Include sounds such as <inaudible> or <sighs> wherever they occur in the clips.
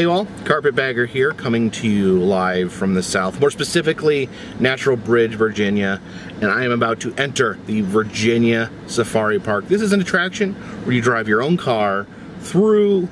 Hey all, Carpetbagger here, coming to you live from the south, more specifically Natural Bridge, Virginia, and I am about to enter the Virginia Safari Park. This is an attraction where you drive your own car through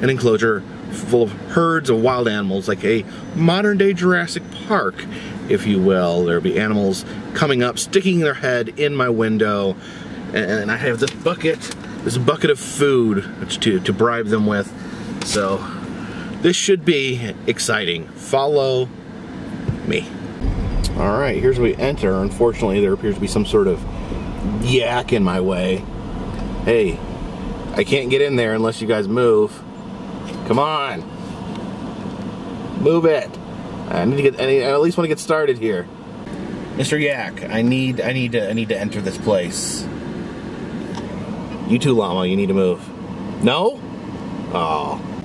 an enclosure full of herds of wild animals, like a modern day Jurassic Park, if you will. There'll be animals coming up, sticking their head in my window, and I have this bucket, this bucket of food to, to bribe them with. So this should be exciting. Follow me. All right, here's where we enter. Unfortunately, there appears to be some sort of yak in my way. Hey, I can't get in there unless you guys move. Come on. Move it. I need to get I, at least want to get started here. Mr. Yak, I need I need to I need to enter this place. You too, llama, you need to move. No? Oh.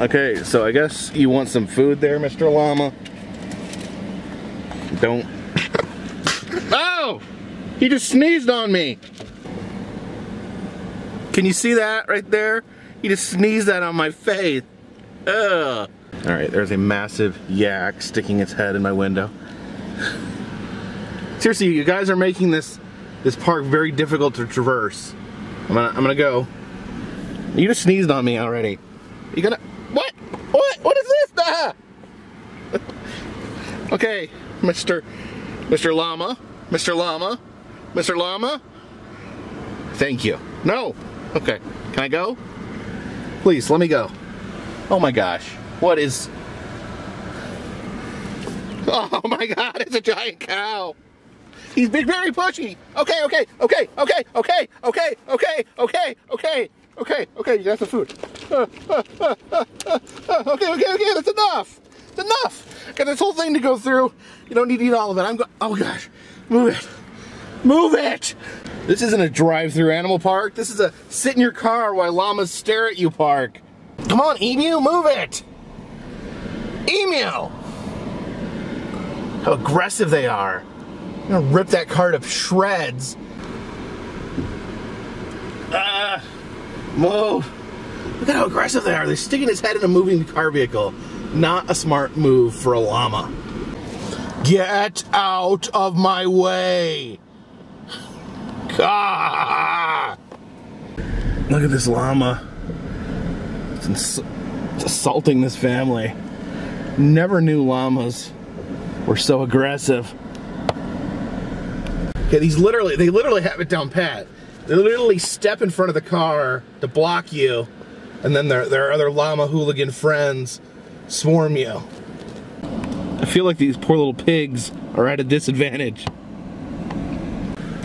Okay, so I guess you want some food there, Mr. Llama? Don't. Oh! He just sneezed on me! Can you see that right there? He just sneezed that on my face. Ugh. Alright, there's a massive yak sticking its head in my window. Seriously, you guys are making this this park very difficult to traverse. I'm gonna, I'm gonna go. You just sneezed on me already. You gonna... What? What? What is this? Ah! okay, Mr. Mr. Llama. Mr. Llama. Mr. Llama. Thank you. No. Okay. Can I go? Please, let me go. Oh my gosh. What is... <laughs> Oh my god, it's a giant cow. He's been very pushy. Okay, okay, okay, okay, okay, okay, okay, okay, okay, okay, okay, you got some food. Uh, uh, uh, okay, okay, okay, that's enough. It's enough. Got this whole thing to go through. You don't need to eat all of it. I'm go oh gosh, move it. Move it. This isn't a drive-through animal park. This is a sit in your car while llamas stare at you park. Come on, emu, move it. Emu. How aggressive they are. I'm gonna rip that car to shreds. Ah, uh, move. Look at how aggressive they are. They're sticking his head in a moving car vehicle. Not a smart move for a llama. Get out of my way. Ah! Look at this llama. It's, it's assaulting this family. Never knew llamas were so aggressive. Okay, these literally, they literally have it down pat. They literally step in front of the car to block you, and then their, their other llama hooligan friends swarm you. I feel like these poor little pigs are at a disadvantage.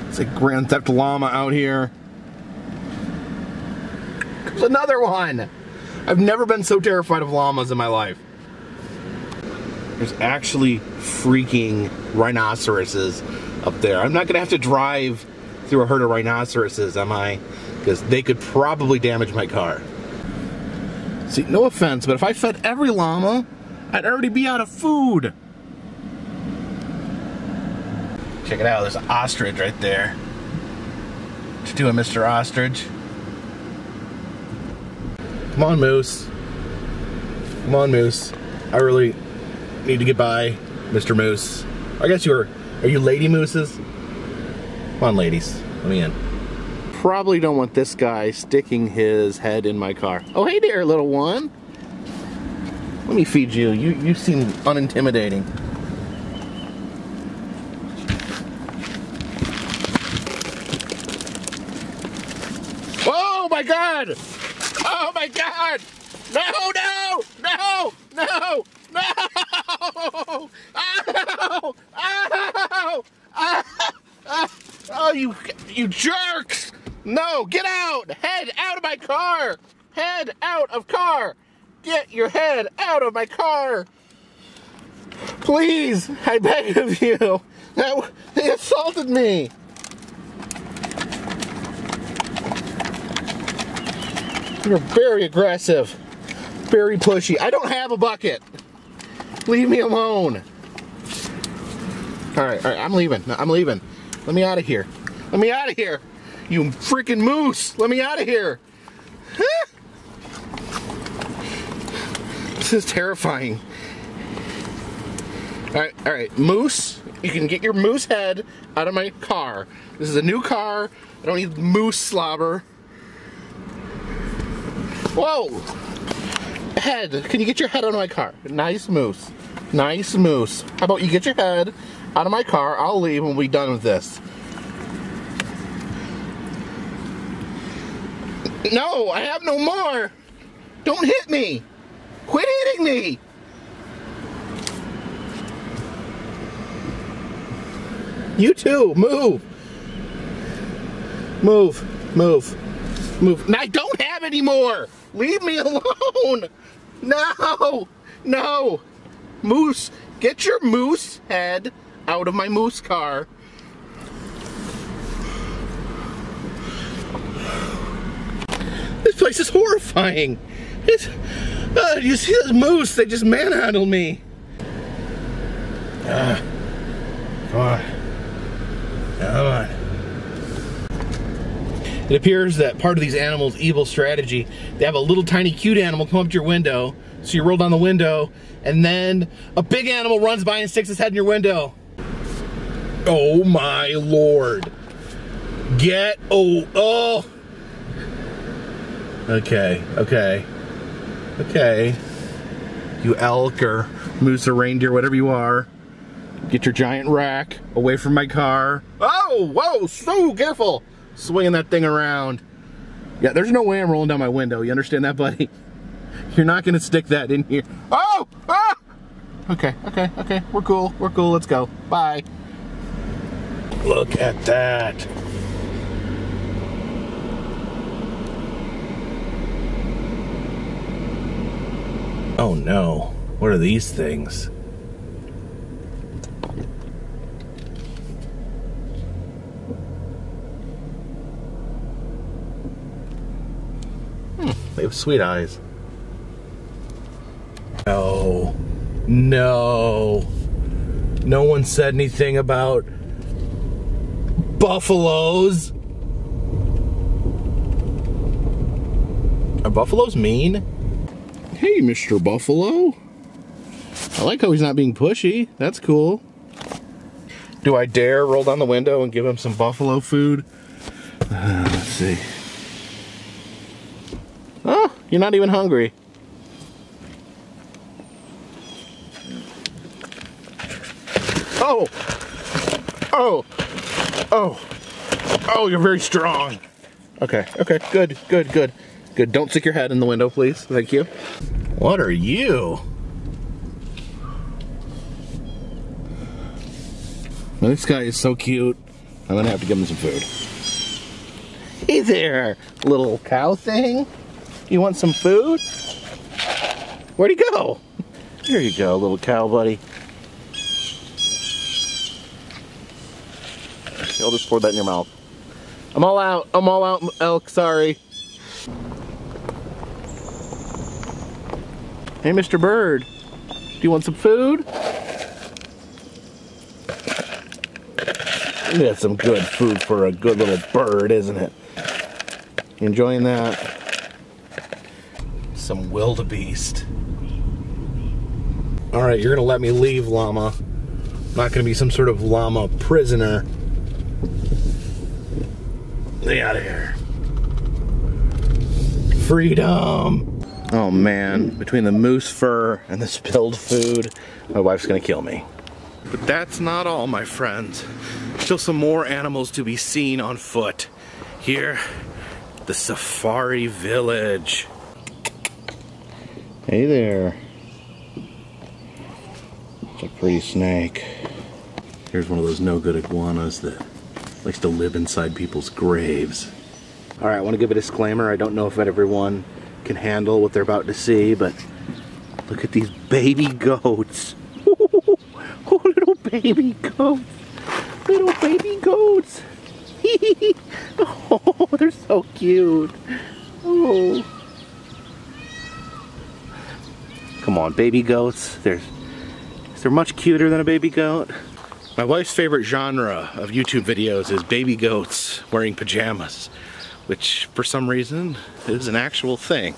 It's a Grand Theft Llama out here. There's another one! I've never been so terrified of llamas in my life. There's actually freaking rhinoceroses up there. I'm not gonna have to drive through a herd of rhinoceroses, am I? Because they could probably damage my car. See, no offense, but if I fed every llama, I'd already be out of food. Check it out, there's an ostrich right there. What you doing, Mr. Ostrich? Come on, Moose. Come on, Moose. I really need to get by, Mr. Moose. I guess you're are you lady mooses? Come on, ladies. Let me in. Probably don't want this guy sticking his head in my car. Oh, hey there, little one. Let me feed you. You, you seem unintimidating. Oh my god! Oh my god! No, no! No! No! No! <laughs> Ow! Ow! Ow! Oh, you, you jerks! No, get out! Head out of my car! Head out of car! Get your head out of my car! Please, I beg of you. That, they assaulted me. You're very aggressive, very pushy. I don't have a bucket. Leave me alone. All right, all right, I'm leaving. I'm leaving. Let me out of here. Let me out of here. You freaking moose. Let me out of here. <laughs> This is terrifying. All right, all right, moose. You can get your moose head out of my car. This is a new car. I don't need moose slobber. Whoa! Head, can you get your head out of my car? Nice moose. Nice moose. How about you get your head out of my car? I'll leave when we're done with this. No, I have no more. Don't hit me. Quit hitting me. You too. Move. Move. Move. Move. I don't have any more. Leave me alone. <laughs> No. No. Moose. Get your moose head out of my moose car. This place is horrifying. It's, uh, you see this moose? They just manhandled me. Uh, come on. Come on. It appears that part of these animals' evil strategy, they have a little tiny cute animal come up to your window, so you roll down the window, and then a big animal runs by and sticks its head in your window. Oh my lord. Get, oh, oh. Okay, okay, okay. You elk or moose or reindeer, whatever you are. Get your giant rack away from my car. Oh, whoa, so careful. Swinging that thing around. Yeah, there's no way I'm rolling down my window. You understand that, buddy? <laughs> You're not gonna stick that in here. Oh! Ah! Okay, okay, okay. We're cool. We're cool. Let's go. Bye. Look at that. Oh no. What are these things? Hmm, they have sweet eyes. No. No. No one said anything about buffaloes. Are buffaloes mean? Hey, Mr. Buffalo. I like how he's not being pushy. That's cool. Do I dare roll down the window and give him some buffalo food? Uh, <sighs> let's see. Oh, you're not even hungry. Oh! Oh! Oh! Oh, you're very strong. Okay, okay, good, good, good. Good, don't stick your head in the window, please. Thank you. What are you? This guy is so cute. I'm gonna have to give him some food. Hey there, little cow thing. You want some food? Where'd he go? Here you go, little cow buddy. I'll just pour that in your mouth. I'm all out. I'm all out, elk. Sorry. Hey, Mr. Bird. Do you want some food? That's some good food for a good little bird, isn't it? Enjoying that? Some wildebeest. All right, you're gonna let me leave, llama. I'm not gonna be some sort of llama prisoner. Get out of here. Freedom. Oh man, between the moose fur and the spilled food, my wife's gonna kill me. But that's not all, my friends. Still some more animals to be seen on foot. Here, the Safari Village. Hey there. It's a pretty snake. Here's one of those no good iguanas that likes to live inside people's graves. All right, I want to give a disclaimer. I don't know if everyone can handle what they're about to see, but look at these baby goats. <laughs> Oh, little baby goats. Little baby goats. <laughs> oh, they're so cute. Oh. Come on, baby goats. They're, they're much cuter than a baby goat. My wife's favorite genre of YouTube videos is baby goats wearing pajamas, which for some reason is an actual thing.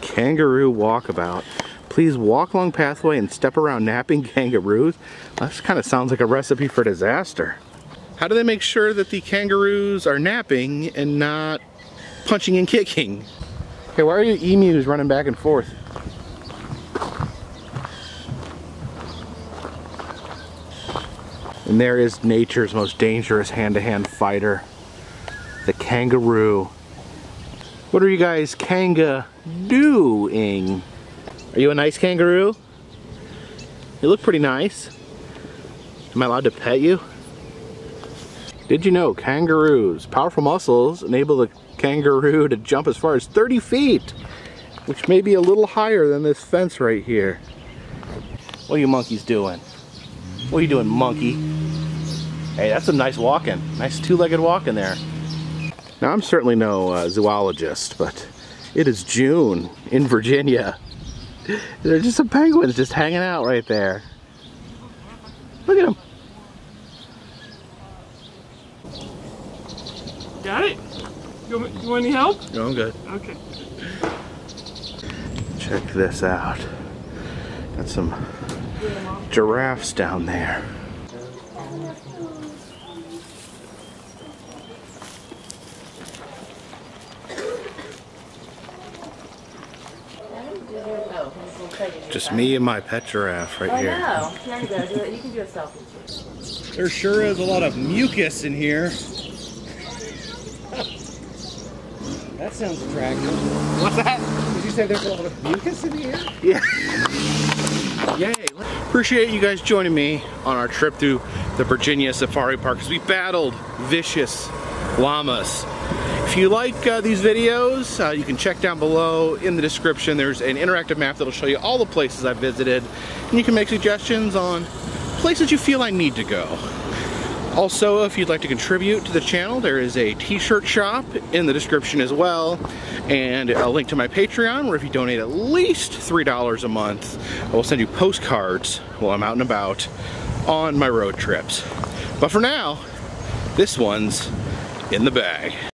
Kangaroo walkabout. Please walk along pathway and step around napping <laughs> kangaroos. That kind of sounds like a recipe for disaster. How do they make sure that the kangaroos are napping and not punching and kicking? Okay, why are you emus running back and forth? And there is nature's most dangerous hand-to-hand -hand fighter, the kangaroo. What are you guys kanga doing? Are you a nice kangaroo? You look pretty nice. Am I allowed to pet you? Did you know kangaroos, powerful muscles enable the kangaroo to jump as far as 30 feet, which may be a little higher than this fence right here. What are you monkeys doing? What are you doing, monkey? Hey, that's some nice walking. Nice two-legged walking there. Now, I'm certainly no uh, zoologist, but it is June in Virginia. <laughs> There's just some penguins just hanging out right there. Look at them. Got it? You want, you want any help? No, I'm good. Okay. Check this out. Got some giraffes down there. Just me and my pet giraffe right I here. know. There you go. Do it. You can do a selfie. There sure is a lot of mucus in here. That sounds attractive. What's that? Did you say there's a lot of mucus in here? Yeah. <laughs> Yay. Appreciate you guys joining me on our trip through the Virginia Safari Park as we battled vicious llamas. If you like uh, these videos, uh, you can check down below in the description. There's an interactive map that'll show you all the places I've visited. And you can make suggestions on places you feel I need to go. Also, if you'd like to contribute to the channel, there is a t-shirt shop in the description as well, and a link to my Patreon, where if you donate at least $3 a month, I will send you postcards while I'm out and about on my road trips. But for now, this one's in the bag.